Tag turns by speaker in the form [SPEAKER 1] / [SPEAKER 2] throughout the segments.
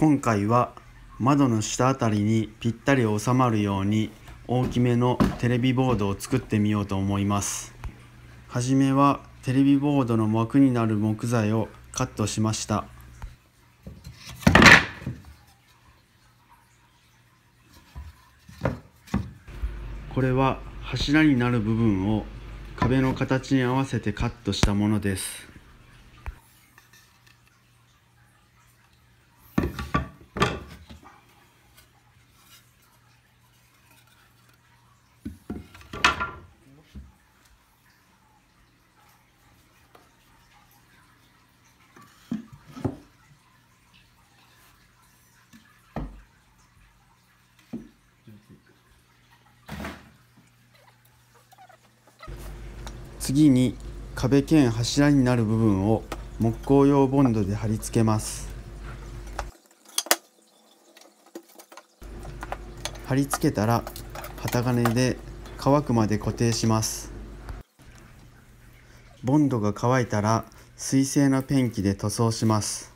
[SPEAKER 1] 今回は窓の下あたりにぴったり収まるように大きめのテレビボードを作ってみようと思います。はじめはテレビボードの膜になる木材をカットしました。これは柱になる部分を壁の形に合わせてカットしたものです。次に壁兼柱になる部分を木工用ボンドで貼り付けます。貼り付けたら旗金で乾くまで固定します。ボンドが乾いたら水性のペンキで塗装します。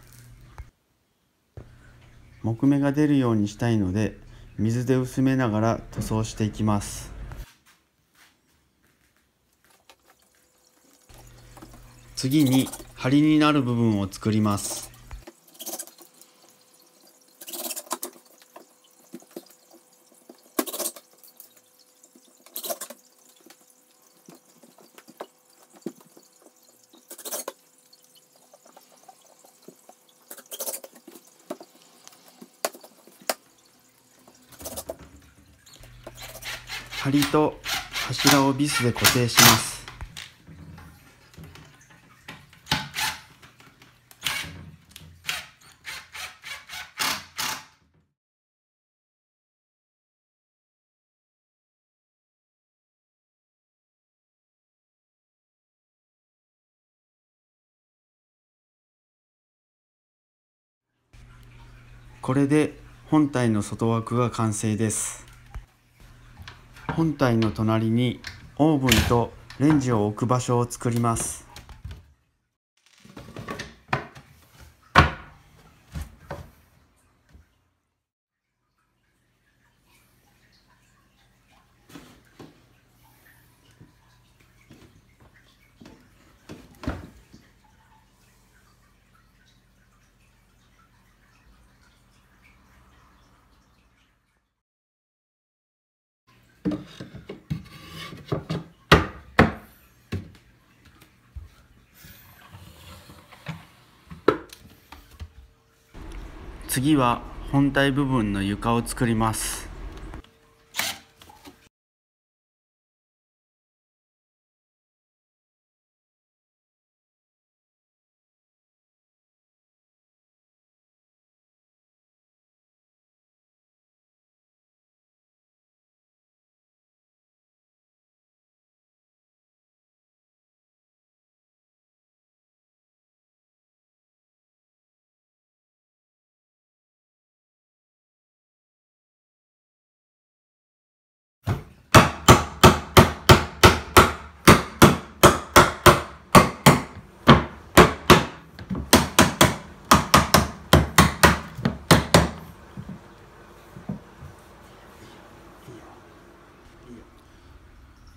[SPEAKER 1] 木目が出るようにしたいので水で薄めながら塗装していきます。次に梁になる部分を作ります。梁と柱をビスで固定します。これで本体の外枠が完成です。本体の隣にオーブンとレンジを置く場所を作ります。次は本体部分の床を作ります。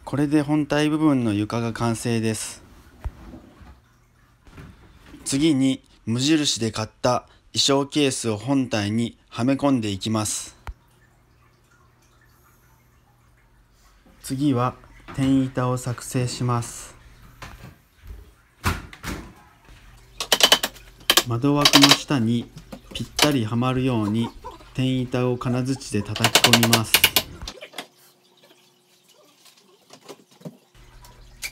[SPEAKER 1] これで本体部分の床が完成です。次に無印で買った衣装ケースを本体にはめ込んでいきます。次は天板を作成します。窓枠の下にぴったりはまるように天板を金槌で叩き込みます。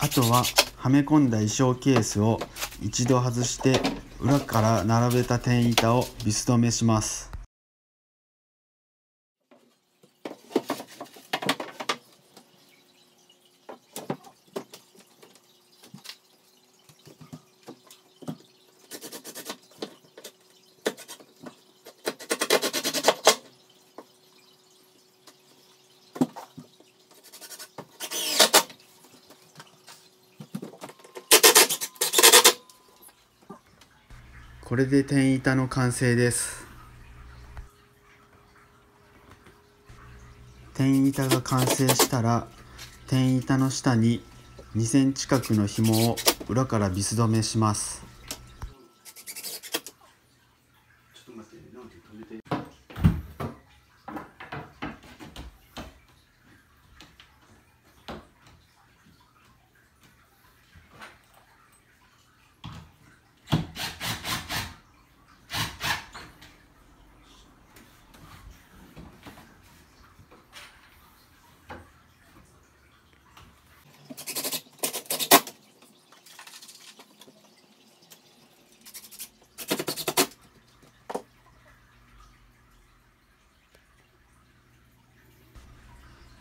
[SPEAKER 1] あとははめ込んだ衣装ケースを一度外して裏から並べた天板をビス止めします。これで天板の完成です。天板が完成したら天板の下に2センチ角の紐を裏からビス止めします。ちょっと待ってなんで止めて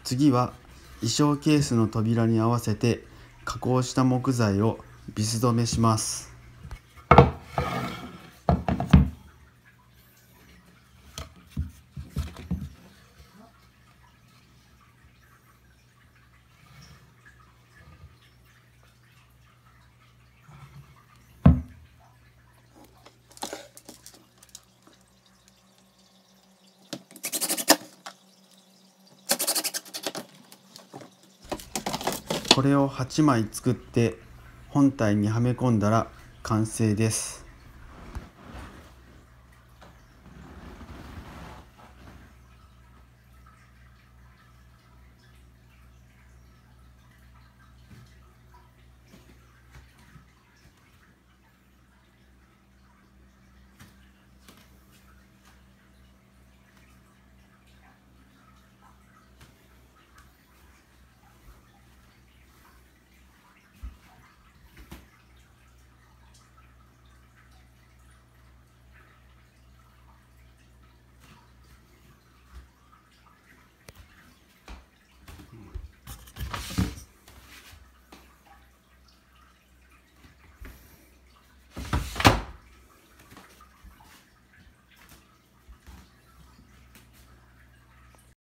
[SPEAKER 1] 次は衣装ケースの扉に合わせて加工した木材をビス止めします。これを8枚作って本体にはめ込んだら完成です。